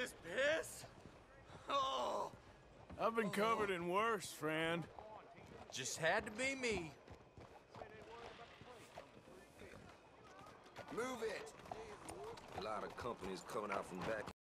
This piss? Oh! I've been covered in worse, friend. Just had to be me. Move it! A lot of companies coming out from back.